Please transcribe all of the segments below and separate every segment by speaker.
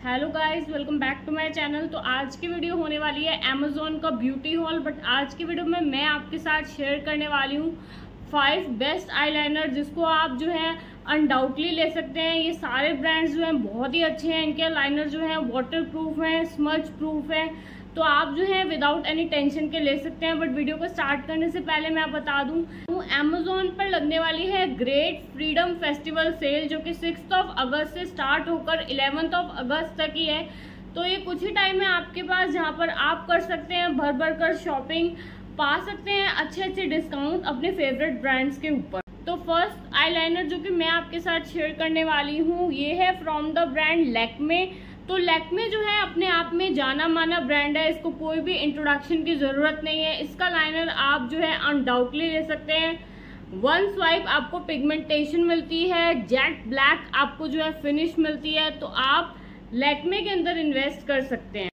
Speaker 1: Hello guys welcome back to my channel तो आज की वीडियो होने वाली है अमेजोन का ब्यूटी हॉल बट आज की वीडियो में मैं आपके साथ शेयर करने वाली हूँ फाइव बेस्ट आईलाइनर जिसको आप जो है अनडाउटली ले सकते हैं। ये सारे ब्रांड्स जो हैं बहुत ही अच्छे हैं। इनके लाइनर जो हैं वाटर प्रूफ हैं स्मच प्रूफ हैं। तो आप जो है विदाउट एनी टेंशन के ले सकते हैं बट वीडियो को स्टार्ट करने से पहले मैं बता दूँ अमेजोन पर लगने वाली है ग्रेट फ्रीडम फेस्टिवल सेल जो कि सिक्स ऑफ़ अगस्त से स्टार्ट होकर इलेवंथ ऑफ़ अगस्त तक ही है। तो ये कुछ ही टाइम है आपके पास जहाँ पर आप कर सकते हैं भर भर कर शॉपिंग पा सकते हैं अच्छे अच्छे डिस्काउंट अपने फेवरेट ब्रांड्स के ऊपर। तो फ़र्स्ट आईलाइनर जो कि मैं आपके साथ शेयर करने वाली हूँ, ये है फ्रॉम द ब्रांड लेकमे तो लैक्मे जो है, अपने आप में जाना माना ब्रांड है, इसको कोई भी इंट्रोडक्शन की ज़रूरत नहीं है। इसका लाइनर आप जो है अनडाउटली ले सकते हैं। वन स्वाइप आपको पिगमेंटेशन मिलती है जेट ब्लैक आपको जो है फिनिश मिलती है तो आप लैक्मे के अंदर इन्वेस्ट कर सकते हैं।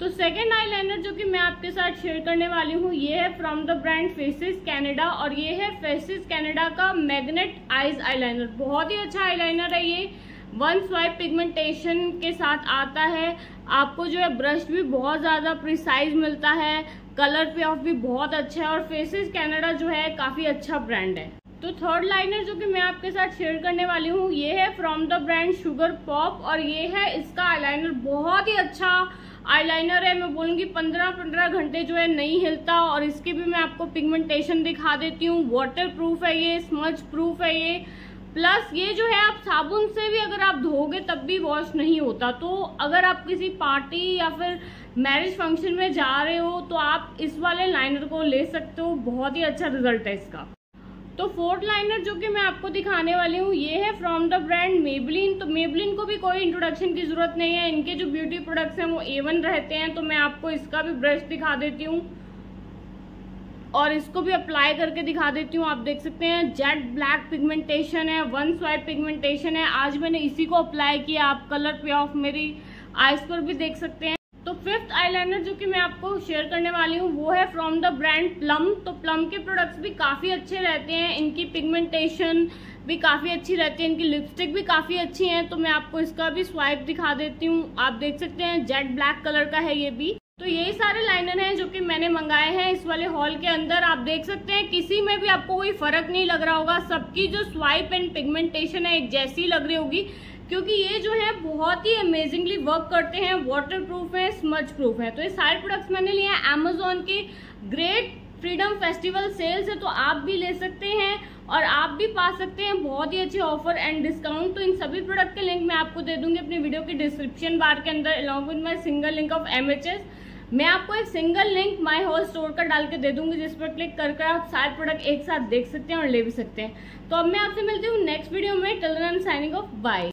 Speaker 1: तो सेकेंड आईलाइनर जो कि मैं आपके साथ शेयर करने वाली हूँ, ये है from the brand Faces Canada और ये है फेसिस कैनेडा का मैग्नेट आईज आईलाइनर बहुत ही अच्छा आईलाइनर है ये। वन स्वाइप पिगमेंटेशन के साथ आता है। आपको जो है ब्रश भी बहुत ज़्यादा प्रिसाइज मिलता है। कलर पे ऑफ़ भी बहुत अच्छा है और फेसेस कैनेडा जो है काफ़ी अच्छा ब्रांड है। तो थर्ड लाइनर जो कि मैं आपके साथ शेयर करने वाली हूँ, ये है from the brand Sugar Pop और ये है इसका आईलाइनर बहुत ही अच्छा आईलाइनर है। मैं बोलूँगी पंद्रह पंद्रह घंटे जो है नहीं हिलता और इसकी भी मैं आपको पिगमेंटेशन दिखा देती हूँ। वाटर प्रूफ है ये स्मच प्रूफ है ये। प्लस ये जो है, आप साबुन से भी अगर आप धोगे तब भी वॉश नहीं होता। तो अगर आप किसी पार्टी या फिर मैरिज फ़ंक्शन में जा रहे हो तो आप इस वाले लाइनर को ले सकते हो। बहुत ही अच्छा रिज़ल्ट है इसका। तो फोर्थ लाइनर जो कि मैं आपको दिखाने वाली हूँ, ये है फ्रॉम द ब्रांड मेबलिन तो मेबलिन को भी कोई इंट्रोडक्शन की ज़रूरत नहीं है। इनके जो ब्यूटी प्रोडक्ट्स हैं, वो एवन रहते हैं। तो मैं आपको इसका भी ब्रश दिखा देती हूँ। और इसको भी अप्लाई करके दिखा देती हूँ, आप देख सकते हैं जेट ब्लैक पिगमेंटेशन है वन स्वाइप पिगमेंटेशन है। आज मैंने इसी को अप्लाई किया, आप कलर पे ऑफ़ मेरी आईज पर भी देख सकते हैं। तो फिफ्थ आईलाइनर जो कि मैं आपको शेयर करने वाली हूँ, वो है फ्रॉम द ब्रांड प्लम तो प्लम के प्रोडक्ट्स भी काफ़ी अच्छे रहते हैं, इनकी पिगमेंटेशन भी काफ़ी अच्छी रहती है, इनकी लिपस्टिक भी काफ़ी अच्छी है। तो मैं आपको इसका भी स्वाइप दिखा देती हूँ। आप देख सकते हैं जेट ब्लैक कलर का है ये भी। तो यही सारे लाइनर हैं जो कि मैंने मंगाए हैं इस वाले हॉल के अंदर। आप देख सकते हैं, किसी में भी आपको कोई फ़र्क नहीं लग रहा होगा। सबकी जो स्वाइप एंड पिगमेंटेशन है, एक जैसी लग रही होगी। क्योंकि ये जो है, बहुत ही अमेजिंगली वर्क करते हैं। वाटर प्रूफ है स्मच प्रूफ है। तो ये सारे प्रोडक्ट्स मैंने लिए हैं अमेजोन के। ग्रेट फ्रीडम फेस्टिवल सेल से तो आप भी ले सकते हैं और आप भी पा सकते हैं। बहुत ही अच्छे ऑफ़र एंड डिस्काउंट तो इन सभी प्रोडक्ट के लिंक मैं आपको दे दूँगी अपनी वीडियो के डिस्क्रिप्शन बार के अंदर along with my single link of MHS मैं आपको एक single link my whole store का डाल के दे दूँगी, जिस पर क्लिक कर कर आप सारे प्रोडक्ट एक साथ देख सकते हैं और ले भी सकते हैं। तो अब मैं आपसे मिलती हूँ नेक्स्ट वीडियो में। Till signing off bye